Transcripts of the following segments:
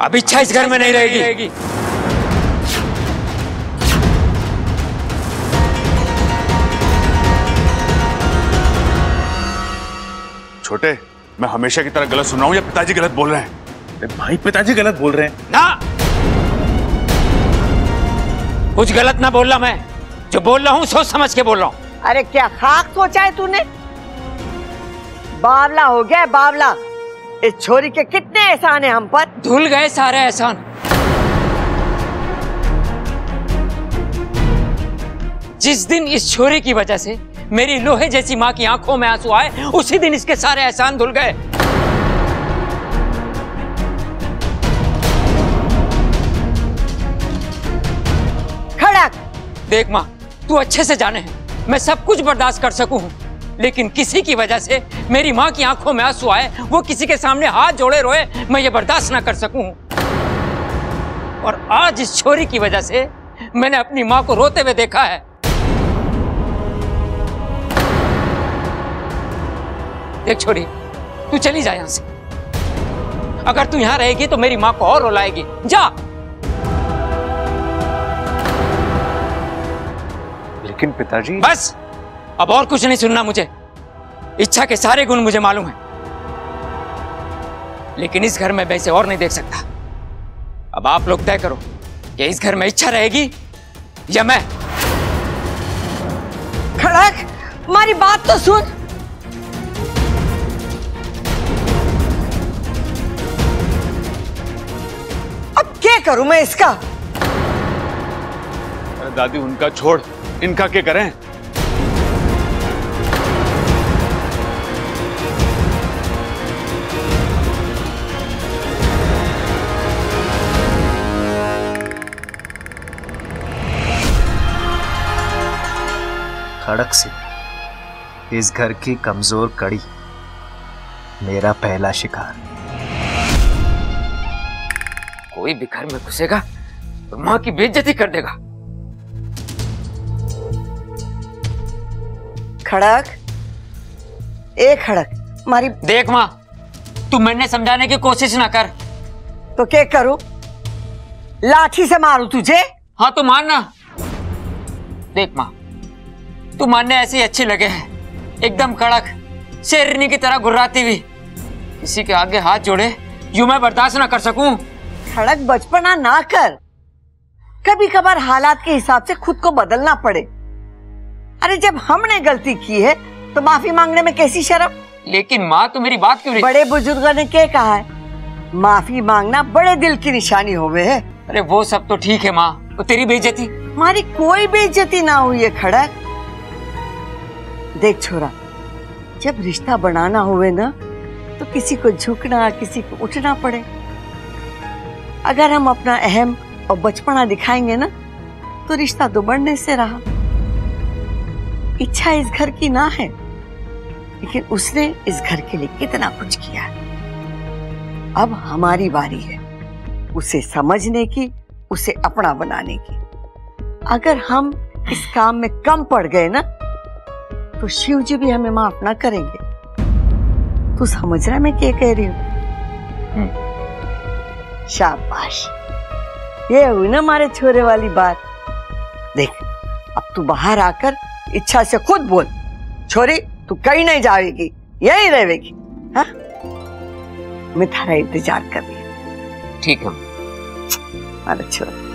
अब इच्छा इस घर में नहीं रहेगी। छोटे मैं हमेशा की तरह गलत सुन रहा हूँ या पिताजी गलत बोल रहे हैं? अरे भाई पिताजी गलत बोल रहे हैं। ना! कुछ गलत ना बोल रहा मैं। जो बोल रहा हूँ सोच समझ के बोल रहा हूँ। अरे क्या खाक सोचा है तूने? बावला हो गया बावला। इस छोरी के कितने एहसान है हम पर? धुल गए सारे एहसान। जिस दिन इस छोरे की वजह से मेरी लोहे जैसी माँ की आँखों में आँसू आए उसी दिन इसके सारे एहसान धुल गए। खड़क देख माँ तू अच्छे से जाने हैं मैं सब कुछ बर्दाश्त कर सकूँ। लेकिन किसी की वजह से मेरी माँ की आँखों में आँसू आए वो किसी के सामने हाथ जोड़े रोए मैं ये बर्दाश्त ना कर सकूँ। और आज इस छोरी की वजह से मैंने अपनी माँ को रोते हुए देखा है। देख छोरी तू चली जा यहाँ से। अगर तू यहाँ रहेगी तो मेरी माँ को और रुलाएगी। जा। लेकिन पिताजी बस। अब और कुछ नहीं सुनना मुझे। इच्छा के सारे गुण मुझे मालूम है। लेकिन इस घर में वैसे और नहीं देख सकता। अब आप लोग तय करो कि इस घर में इच्छा रहेगी या मैं। खड़क हमारी बात तो सुन। अब क्या करूँ मैं इसका? अरे दादी उनका छोड़। इनका क्या करें? खड़क से। इस घर की कमज़ोर कड़ी मेरा पहला शिकार। कोई भी घर में घुसेगा तो माँ की बेइज्जती कर देगा। खड़क। ए खड़क हमारी देख माँ तू मैंने समझाने की कोशिश ना कर। तो क्या करूँ? लाठी से मारूं तुझे? हाँ तो मानना देख माँ तू मानने ऐसी अच्छी लगे है। एकदम कड़क शेरनी की तरह गुर्राती हुई। किसी के आगे हाथ जोड़े यूँ मैं बर्दाश्त ना कर सकूँ। खड़क बचपना ना कर। कभी कभार हालात के हिसाब से खुद को बदलना पड़े। अरे जब हमने गलती की है तो माफ़ी मांगने में कैसी शर्म? लेकिन माँ तो मेरी बात क्यों नहीं बड़े बुज़ुर्गों ने क्या कहा है? माफ़ी मांगना बड़े दिल की निशानी हो गए है। अरे वो सब तो ठीक है माँ वो तेरी बेइज्जती। हमारी कोई बेइज्जती ना हुई है खड़क। देख छोरा, जब रिश्ता बनाना हुए ना तो किसी को झुकना, किसी को उठना पड़े। अगर हम अपना अहम और बचपना दिखाएँगे ना तो रिश्ता तो बढ़ने से रहा। इच्छा इस घर की ना है, लेकिन उसने इस घर के लिए कितना कुछ किया है। अब हमारी बारी है, उसे समझने की, उसे अपना बनाने की। अगर हम इस काम में कम पड़ गए ना तो शिव जी भी हमें माफ़ ना करेंगे। तू समझ रहा है मैं क्या कह रही हूँ? शाबाश। ये हुई ना हमारे छोरे वाली बात। देख अब तू बाहर आकर इच्छा से खुद बोल। छोरी तू कहीं नहीं जाएगी यही रहेगी हाँ? मैं थारा इंतज़ार कर रही हूँ। ठीक है। अरे छोरा।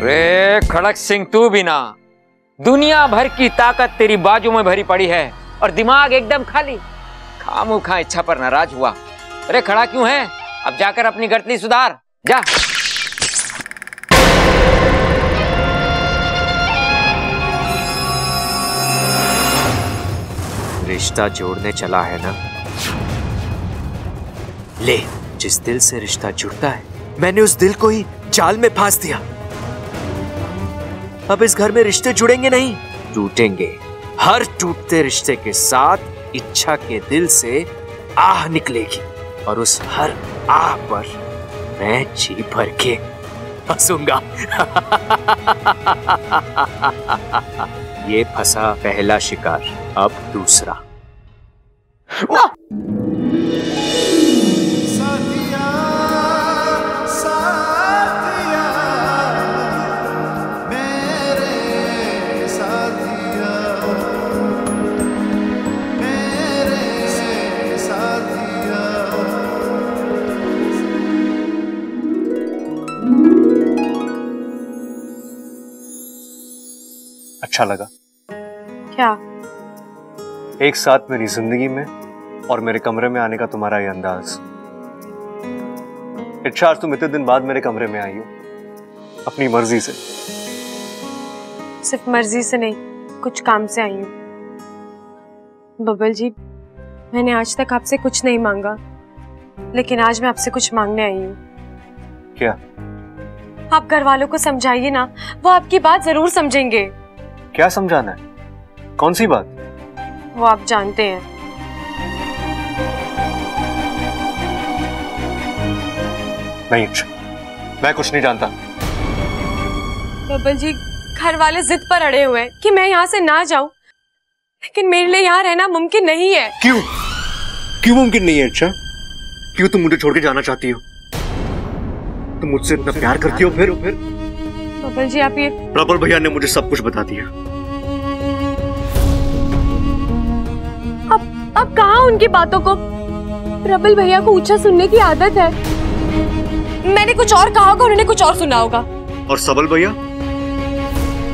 रे खड़क सिंह, तू भी ना। दुनिया भर की ताकत तेरी बाजू में भरी पड़ी है और दिमाग एकदम खाली। खामू खा इच्छा पर नाराज़ हुआ। अरे खड़ा क्यों है? अब जाकर अपनी गलती सुधार। जा। रिश्ता जोड़ने चला है ना? ले, जिस दिल से रिश्ता जुड़ता है, मैंने उस दिल को ही जाल में फांस दिया। अब इस घर में रिश्ते जुड़ेंगे नहीं। टूटेंगे। हर टूटते रिश्ते के साथ इच्छा के दिल से आह निकलेगी। और उस हर आह पर मैं जी भर के हंसूँगा ये फंसा पहला शिकार, अब दूसरा। अच्छा लगा। क्या? एक साथ मेरी ज़िंदगी में और मेरे कमरे में आने का तुम्हारा ये अंदाज। इच्छा तुम इतने दिन बाद मेरे कमरे में आई हो। अपनी मर्ज़ी से। सिर्फ़ मर्ज़ी से नहीं कुछ काम से आई हूँ। बबल जी मैंने आज तक आपसे कुछ नहीं मांगा लेकिन आज मैं आपसे कुछ मांगने आई हूँ। क्या? आप घर वालों को समझाइए ना वो आपकी बात ज़रूर समझेंगे। क्या समझाना है? कौन सी बात? वो आप जानते हैं। नहीं मैं कुछ नहीं जानता। बबल जी घर वाले जिद पर अड़े हुए हैं कि मैं यहाँ से ना जाऊँ। लेकिन मेरे लिए यहाँ रहना मुमकिन नहीं है। क्यों? क्यों मुमकिन नहीं है अच्छा क्यों तुम मुझे छोड़ के जाना चाहती हो? तुम मुझसे इतना प्यार करती हो फिर? फिर बबल जी आप ये प्रबल भैया ने मुझे सब कुछ बता दिया। अब कहा उनकी बातों को? प्रबल भैया को ऊँचा सुनने की आदत है। मैंने कुछ और कहा होगा उन्होंने कुछ और सुना होगा। और सबल भैया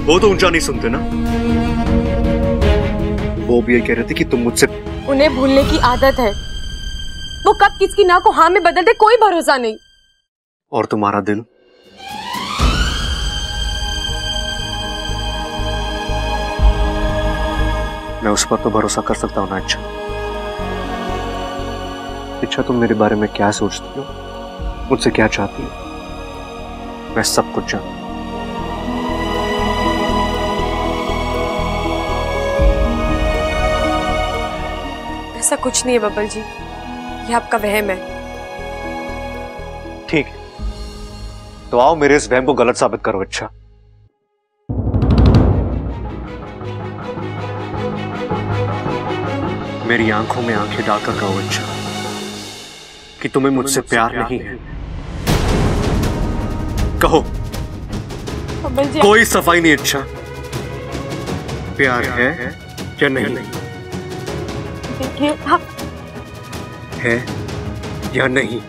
वो तो ऊँचा नहीं सुनते ना। वो भी ये कह रहे थे कि तुम मुझसे उन्हें भूलने की आदत है। वो कब किसकी ना को हाँ में बदलते कोई भरोसा नहीं। और तुम्हारा दिल? मैं उस पर तो भरोसा कर सकता हूँ ना अच्छा। इच्छा तुम मेरे बारे में क्या सोचती हो? मुझसे क्या चाहती हो? मैं सब कुछ जानता हूँ। ऐसा कुछ नहीं है बबल जी। ये आपका वहम है। ठीक है। तो आओ मेरे इस वहम को गलत साबित करो अच्छा? मेरी आँखों में आँखें डालकर कहो अच्छा? कि तुम्हें मुझसे प्यार नहीं है। कहो। कोई सफ़ाई नहीं अच्छा। प्यार है या नहीं? देखिए है या नहीं?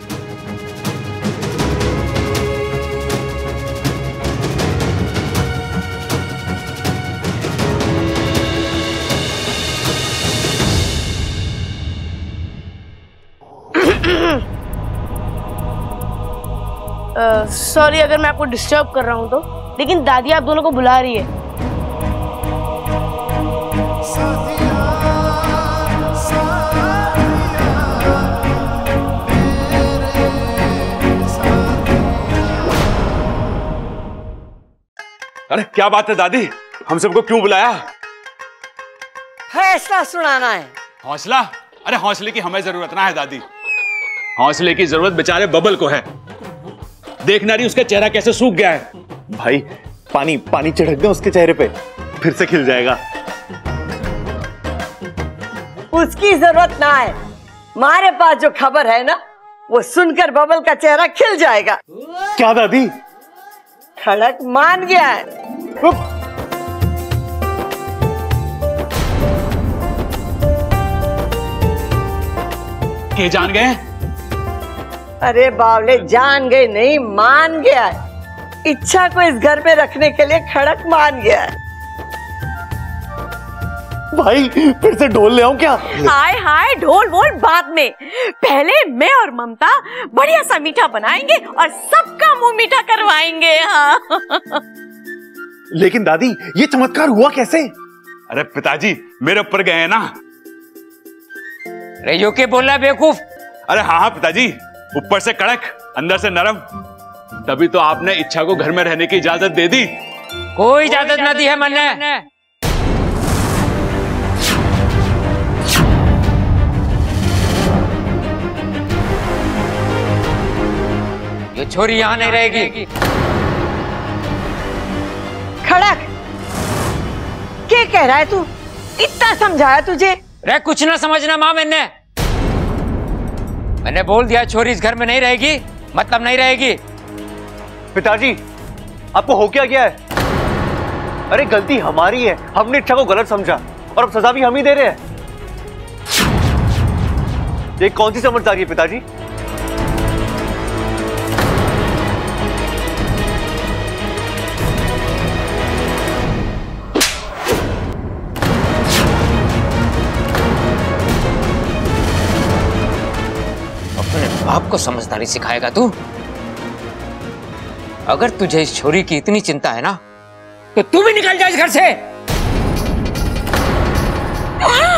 सॉरी अगर मैं आपको डिस्टर्ब कर रहा हूँ तो। लेकिन दादी आप दोनों को बुला रही है। अरे क्या बात है दादी? हम सबको क्यों बुलाया? फैसला सुनाना है। हौसला? अरे हौसले की हमें ज़रूरत ना है दादी। हौसले की ज़रूरत बेचारे बबल को है। देखना रही उसका चेहरा कैसे सूख गया है। भाई पानी पानी छिड़क दे उसके चेहरे पे। फिर से खिल जाएगा। उसकी ज़रूरत ना है। हमारे पास जो खबर है ना वो सुनकर बबल का चेहरा खिल जाएगा। क्या दादी? खड़क मान गया है। ये जान गए? अरे बावले जान गए नहीं मान गया है। इच्छा को इस घर में रखने के लिए खड़क मान गया है। भाई फिर से ढोल ले आऊँ क्या? हाय हाय ढोल वोल बाद में। पहले मैं और ममता बढ़िया सा मीठा बनाएँगे और सबका मुँह मीठा करवाएँगे हाँ। लेकिन दादी ये चमत्कार हुआ कैसे? अरे पिताजी मेरे ऊपर गए हैं ना। अरे यो के बोल रहा है बेवकूफ़। अरे हाँ हाँ पिताजी। ऊपर से कड़क अंदर से नरम। तभी तो आपने इच्छा को घर में रहने की इजाज़त दे दी। कोई इजाज़त ना दी है मैंने ये छोरी यहाँ नहीं रहेगी। खड़क! क्या कह रहा है तू? इतना समझाया तुझे? रे कुछ ना समझना माँ मैंने मैंने बोल दिया छोरी इस घर में नहीं रहेगी मतलब नहीं रहेगी। पिताजी, आपको हो क्या गया है? अरे, गलती हमारी है। हमने इच्छा को गलत समझा और अब सजा भी हम ही दे रहे हैं। ये कौन सी समझदारी है पिताजी? आपको समझदारी सिखाएगा तू। अगर तुझे इस छोरी की इतनी चिंता है ना तो तू भी निकल जा इस घर से।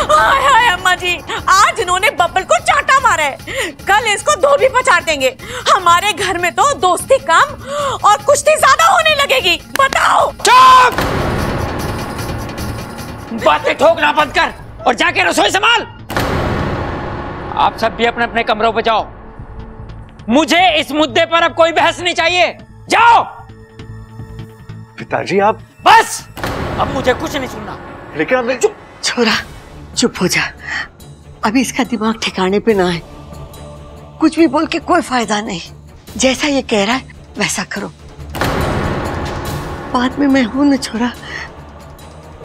हाय हाय अम्मा जी आज इन्होंने बब्बल को चाटा मारा है। कल इसको धोबी पछाड़ देंगे। हमारे घर में तो दोस्ती कम और कुश्ती ज़्यादा होने लगेगी। बताओ। चुप! बातें ठोकना बंद कर और जाके रसोई संभाल। आप सब भी अपने अपने कमरों पर जाओ। मुझे इस मुद्दे पर अब कोई बहस नहीं चाहिए। जाओ। पिताजी आप बस। अब मुझे कुछ नहीं सुनना। लेकिन आपने चुप छोरा चुप हो जा। अभी इसका दिमाग ठिकाने पे ना है कुछ भी बोल के कोई फ़ायदा नहीं। जैसा ये कह रहा है वैसा करो। बाद में मैं हूँ ना छोरा।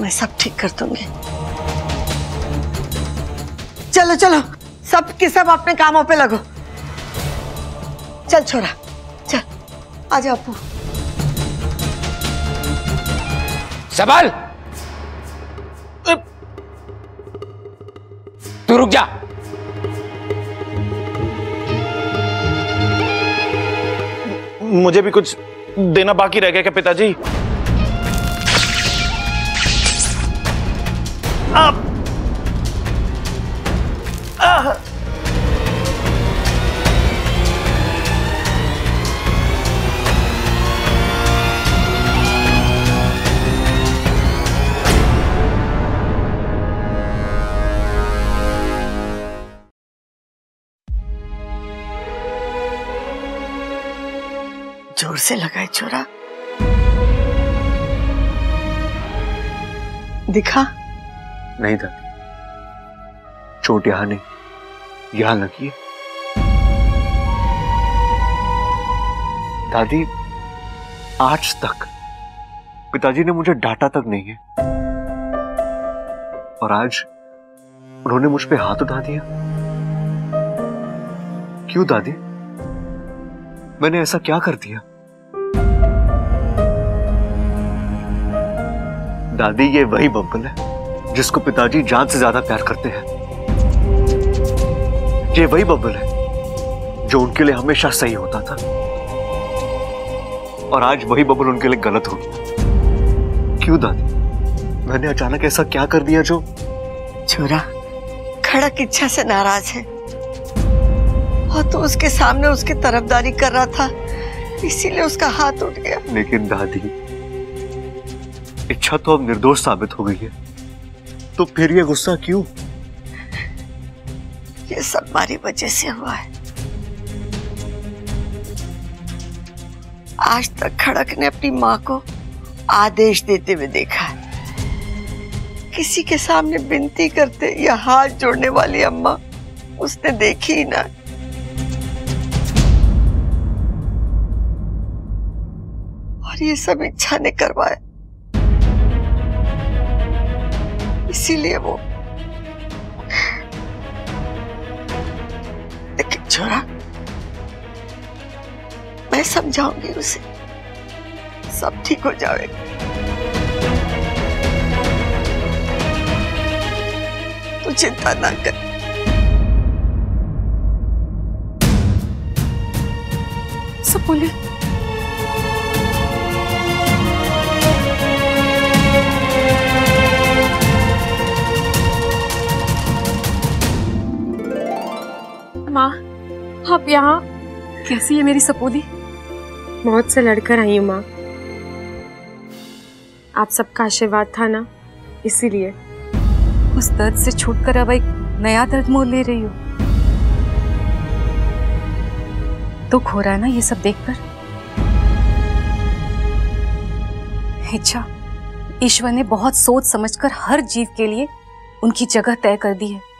मैं सब ठीक कर दूँगी। चलो चलो। सब के सब अपने कामों पे लगो। चल छोरा चल आ जाओ अपू। सबल! तू रुक जा। मुझे भी कुछ देना बाकी रह गया क्या पिताजी? आप आह! ज़ोर से लगाए छोरा दिखा। नहीं दादी चोट यहाँ नहीं। यहाँ लगी है। दादी, आज तक पिताजी ने मुझे डांटा तक नहीं है। और आज उन्होंने मुझ पे हाथ उठा दिया। क्यों दादी? मैंने ऐसा क्या कर दिया? दादी ये वही बब्बल है जिसको पिताजी जान से ज़्यादा प्यार करते हैं। ये वही बब्बल है जो उनके लिए हमेशा सही होता था। और आज वही बब्बल उनके लिए गलत हो गया। क्यों दादी? मैंने अचानक ऐसा क्या कर दिया जो छोरा खड़क इच्छा से नाराज़ है। और तो उसके सामने उसकी तरफदारी कर रहा था इसीलिए उसका हाथ उठ गया। लेकिन दादी इच्छा तो अब निर्दोष साबित हो गई है। तो फिर ये गुस्सा क्यों? ये सब हमारी वजह से हुआ है। आज तक खड़क ने अपनी माँ को आदेश देते हुए देखा है। किसी के सामने विनती करते या हाथ जोड़ने वाली अम्मा उसने देखी ही ना। और ये सब इच्छा ने करवाया। इसीलिए वो। लेकिन छोरा, मैं समझाऊँगी उसे। सब ठीक हो जाएगा। तू चिंता ना कर। सब बोले माँ आप यहाँ? कैसी है मेरी सपोली मौत से लड़कर आई हूँ माँ। आप सबका आशीर्वाद था ना? इसीलिए। उस दर्द से छूटकर अब एक नया दर्द मोल ले रही हूँ। दुख हो रहा है ना ये सब देखकर? इच्छा ईश्वर ने बहुत सोच समझकर हर जीव के लिए उनकी जगह तय कर दी है।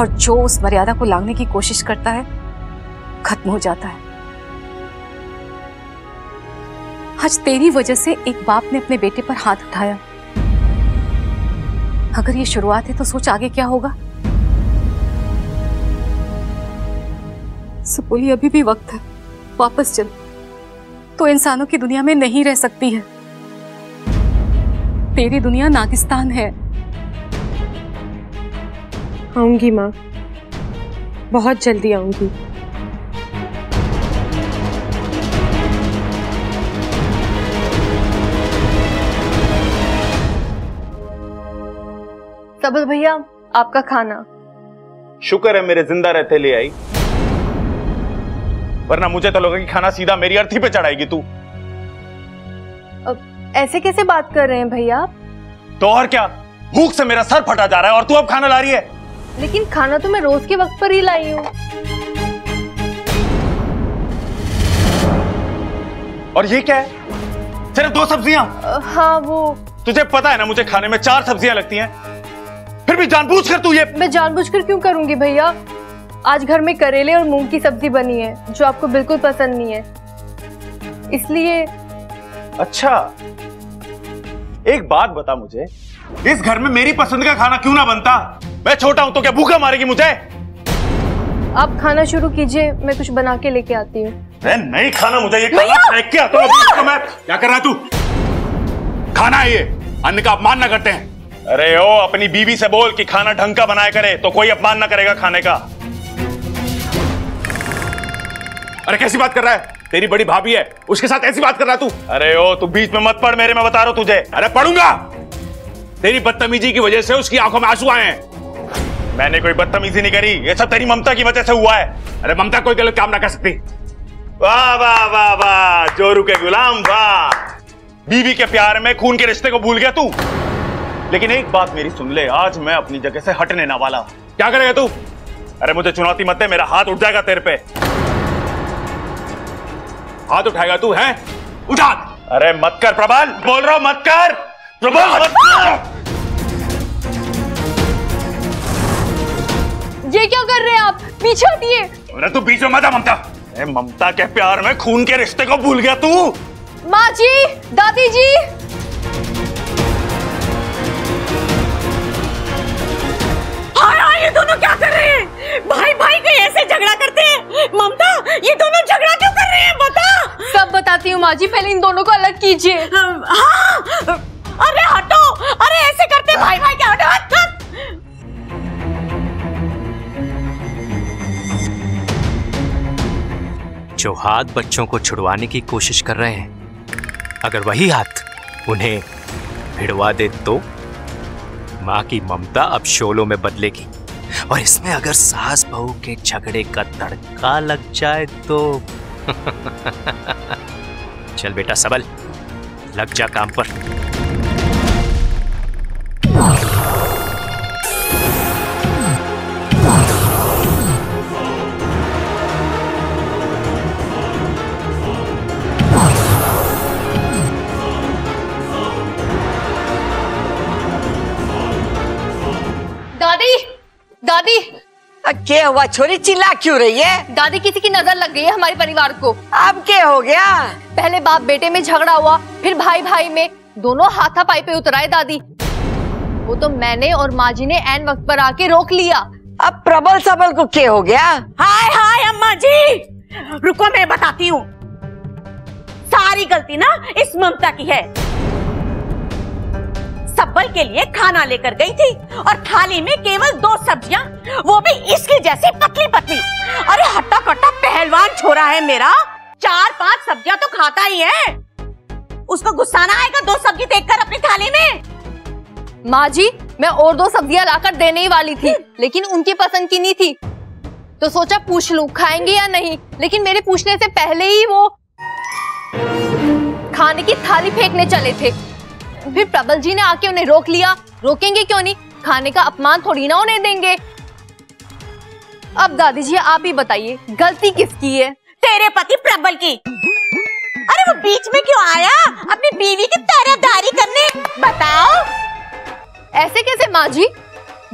और जो उस मर्यादा को लांघने की कोशिश करता है, खत्म हो जाता है। आज तेरी वजह से एक बाप ने अपने बेटे पर हाथ उठाया। अगर ये शुरुआत है तो सोच आगे क्या होगा। सुपुली, अभी भी वक्त है। वापस चल। तो इंसानों की दुनिया में नहीं रह सकती है। तेरी दुनिया नागिस्तान है। आऊँगी माँ। बहुत जल्दी आऊँगी। सबल भैया आपका खाना। शुक्र है मेरे ज़िंदा रहते ले आई। वरना मुझे तो लगा कि खाना सीधा मेरी अर्थी पे चढ़ाएगी तू। अब ऐसे कैसे बात कर रहे हैं भैया आप? तो और क्या? भूख से मेरा सर फटा जा रहा है और तू अब खाना ला रही है? लेकिन खाना तो मैं रोज के वक्त पर ही लाई हूँ। और ये क्या है? सिर्फ़ दो सब्ज़ियाँ? हाँ वो। तुझे पता है ना मुझे खाने में चार सब्ज़ियाँ लगती हैं। फिर भी जानबूझकर तू ये मैं जानबूझकर क्यों करूँगी भैया? आज घर में करेले और मूंग की सब्ज़ी बनी है जो आपको बिल्कुल पसंद नहीं है। इसलिए अच्छा। एक बात बता मुझे। इस घर में मेरी पसंद का खाना क्यों ना बनता? मैं छोटा हूँ तो क्या भूखा मारेगी मुझे? आप खाना शुरू कीजिए मैं कुछ बना के लेके आती हूँ। अरे नहीं खाना मुझे ये खाना फेंक के आता हूँ मैं क्या कर रहा है तू? खाना है ये अन्न का अपमान ना करते हैं। अरे ओ अपनी बीवी से बोल कि खाना ढंग का बनाया करे तो कोई अपमान ना करेगा खाने का। अरे कैसी बात कर रहा है? तेरी बड़ी भाभी है उसके साथ ऐसी बात कर रहा तू? अरे ओ तू बीच में मत पड़ मेरे में बता रहा हूँ तुझे। अरे पढ़ूँगा। तेरी बदतमीजी की वजह से उसकी आँखों में आँसू आए हैं। मैंने कोई बदतमीजी नहीं करी। ये सब तेरी ममता की वजह से हुआ है। अरे ममता कोई गलत काम ना कर सकती। वाह वाह वाह वाह, जोरू के गुलाम, वाह। बीवी के प्यार में खून के रिश्ते को भूल गया तू। लेकिन एक बात मेरी सुन ले, आज मैं अपनी जगह से हटने ना वाला क्या करेगा तू? अरे मुझे चुनौती मत दे, मेरा हाथ उठ जाएगा तेरे पे। हाथ उठाएगा तू, है? उठा! अरे मत कर, प्रबल! बोल रहा हूँ, मत कर! प्रबल, मत कर! ये क्या कर रहे हैं आप? पीछे हटिए। अरे तू बीच में मत ममता। अरे ममता के प्यार में खून के रिश्ते को भूल गया तू। माँ जी दादी जी। हाय हाय ये दोनों क्या कर रहे हैं? भाई भाई के ऐसे झगड़ा करते हैं? ममता ये दोनों झगड़ा क्यों कर रहे हैं? बता। सब बताती हूँ माँ जी पहले इन दोनों को अलग कीजिए। हाँ अरे हटो। अरे ऐसे करते भाई भाई क्या हटो? जो हाथ बच्चों को छुड़वाने की कोशिश कर रहे हैं। अगर वही हाथ उन्हें भिड़वा दे तो माँ की ममता अब शोलों में बदलेगी। और इसमें अगर सास बहू के झगड़े का तड़का लग जाए तो चल बेटा सबल, लग जा काम पर। क्या हुआ छोरी चिल्ला क्यों रही है? दादी किसी की नज़र लग गई है हमारे परिवार को। अब क्या हो गया? पहले बाप बेटे में झगड़ा हुआ फिर भाई भाई में। दोनों हाथापाई पे उतराए दादी। वो तो मैंने और माँ जी ने एन वक्त पर आके रोक लिया। अब प्रबल सबल को क्या हो गया? हाय हाय अम्मा जी! रुको मैं बताती हूँ। सारी गलती ना इस ममता की है। सब्बल के लिए खाना लेकर गई थी। और थाली में केवल दो सब्ज़ियाँ, वो भी इसकी जैसी पतली पतली अरे हट्टा कट्टा पहलवान छोरा है मेरा। चार पाँच सब्ज़ियाँ तो खाता ही है। उसको गुस्सा ना आएगा दो सब्ज़ी देखकर अपनी थाली में। माँ जी, मैं और दो सब्ज़ियाँ लाकर देने ही वाली थी, लेकिन उनकी पसंद की नहीं थी। तो सोचा पूछ लूँ, खाएँगे या नहीं? लेकिन मेरे पूछने से पहले ही वो खाने की थाली फेंकने चले थे। फिर प्रबल जी ने आके उन्हें रोक लिया। रोकेंगे क्यों नहीं? खाने का अपमान थोड़ी ना उन्हें देंगे। अब दादी जी आप ही बताइए गलती किसकी है? तेरे पति प्रबल की। अरे वो बीच में क्यों आया? अपनी बीवी की तरफदारी करने। बताओ। ऐसे कैसे माँ जी?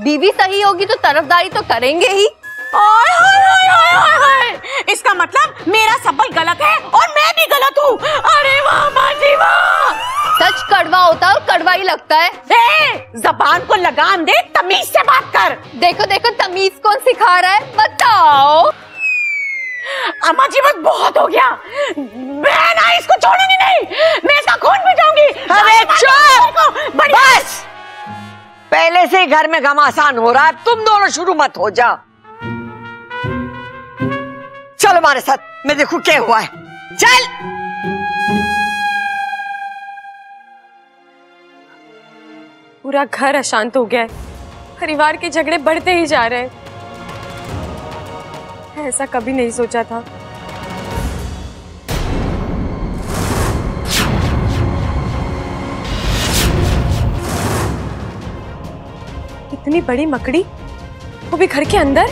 बीवी सही होगी तो तरफदारी तो करेंगे ही। ओए होए होए होए होए होए। इसका मतलब मेरा सबल गलत है और मैं भी गलत हूँ। अरे वाह माँ जी वाह। सच कड़वा होता है और कड़वा ही लगता है। ए, जबान को लगाम दे तमीज से बात कर। देखो देखो तमीज कौन सिखा रहा है? बताओ। अम्मा जी बस बहुत हो गया। मैं ना इसको छोड़ूँगी नहीं। मैं इसका खून बचाऊँगी अरे चुप। बस। पहले से ही घर में घमासान हो रहा है। तुम दोनों शुरू मत हो जाओ चल हमारे साथ मैं देखूँ क्या हुआ है। चल। पूरा घर अशांत हो गया है। परिवार के झगड़े बढ़ते ही जा रहे हैं। ऐसा कभी नहीं सोचा था। इतनी बड़ी मकड़ी वो भी घर के अंदर?